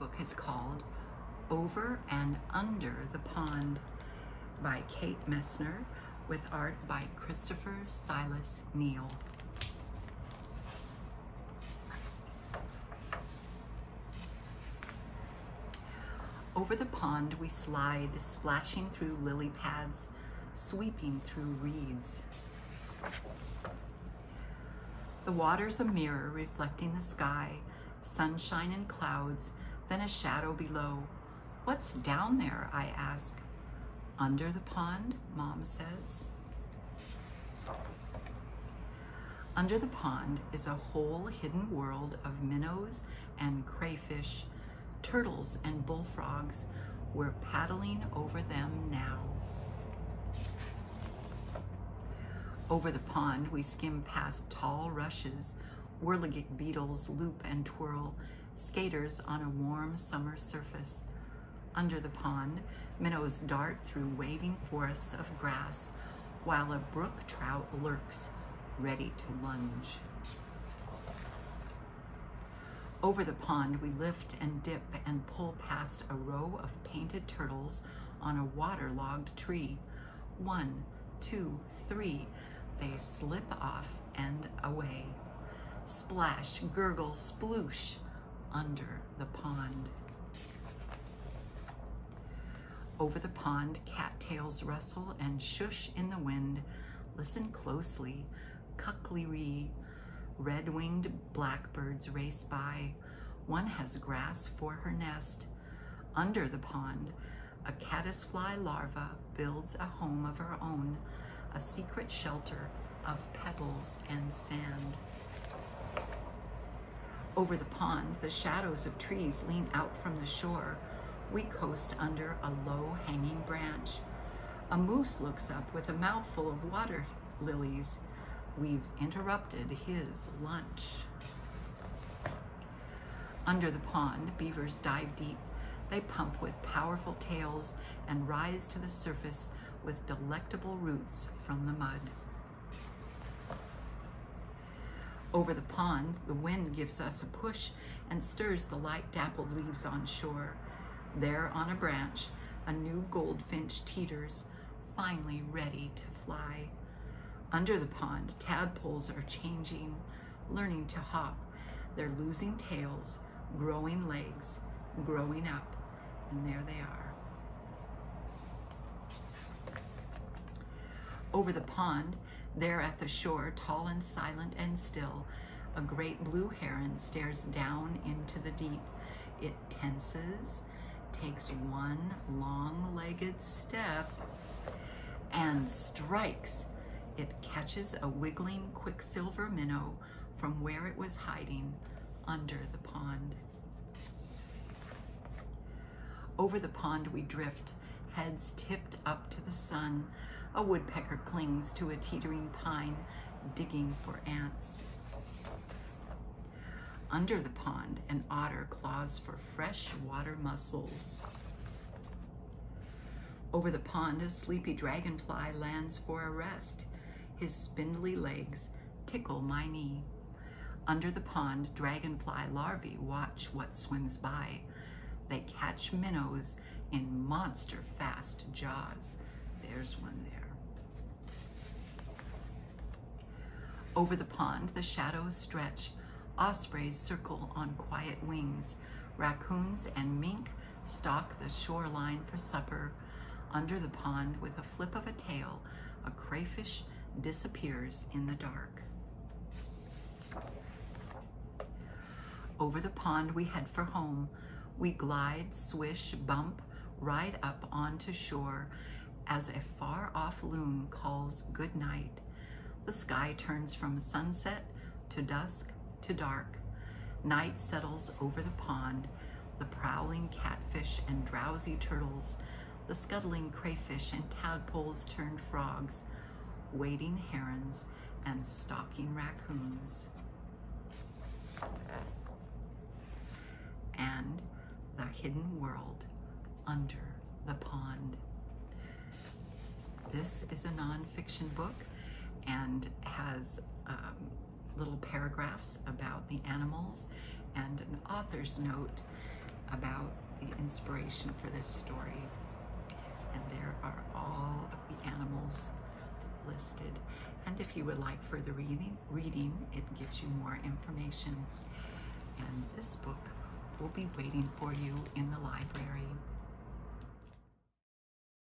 book is called Over and Under the Pond by Kate Messner with art by Christopher Silas Neal. Over the pond we slide, splashing through lily pads, sweeping through reeds. The water's a mirror reflecting the sky, sunshine and clouds, then a shadow below. What's down there, I ask. Under the pond, Mom says. Under the pond is a whole hidden world of minnows and crayfish, turtles and bullfrogs. We're paddling over them now. Over the pond, we skim past tall rushes, whirligig beetles loop and twirl, skaters on a warm summer surface. Under the pond, minnows dart through waving forests of grass, while a brook trout lurks, ready to lunge. Over the pond, we lift and dip and pull past a row of painted turtles on a waterlogged tree. One, two, three, they slip off and away. Splash, gurgle, sploosh under the pond. Over the pond, cattails rustle and shush in the wind. Listen closely, cucklery. Red-winged blackbirds race by. One has grass for her nest. Under the pond, a caddisfly larva builds a home of her own a secret shelter of pebbles and sand. Over the pond, the shadows of trees lean out from the shore. We coast under a low hanging branch. A moose looks up with a mouthful of water lilies. We've interrupted his lunch. Under the pond, beavers dive deep. They pump with powerful tails and rise to the surface with delectable roots from the mud. Over the pond, the wind gives us a push and stirs the light dappled leaves on shore. There on a branch, a new goldfinch teeters, finally ready to fly. Under the pond, tadpoles are changing, learning to hop. They're losing tails, growing legs, growing up, and there they are. Over the pond, there at the shore, tall and silent and still, a great blue heron stares down into the deep. It tenses, takes one long-legged step, and strikes. It catches a wiggling quicksilver minnow from where it was hiding under the pond. Over the pond we drift, heads tipped up to the sun, a woodpecker clings to a teetering pine, digging for ants. Under the pond, an otter claws for fresh water mussels. Over the pond, a sleepy dragonfly lands for a rest. His spindly legs tickle my knee. Under the pond, dragonfly larvae watch what swims by. They catch minnows in monster fast jaws. There's one there. Over the pond, the shadows stretch. Ospreys circle on quiet wings. Raccoons and mink stalk the shoreline for supper. Under the pond, with a flip of a tail, a crayfish disappears in the dark. Over the pond, we head for home. We glide, swish, bump, ride up onto shore as a far-off loon calls good night the sky turns from sunset to dusk to dark. Night settles over the pond, the prowling catfish and drowsy turtles, the scuttling crayfish and tadpoles turned frogs, wading herons and stalking raccoons. And the hidden world under the pond. This is a nonfiction book and has um, little paragraphs about the animals and an author's note about the inspiration for this story. And there are all of the animals listed. And if you would like further reading, reading, it gives you more information. And this book will be waiting for you in the library.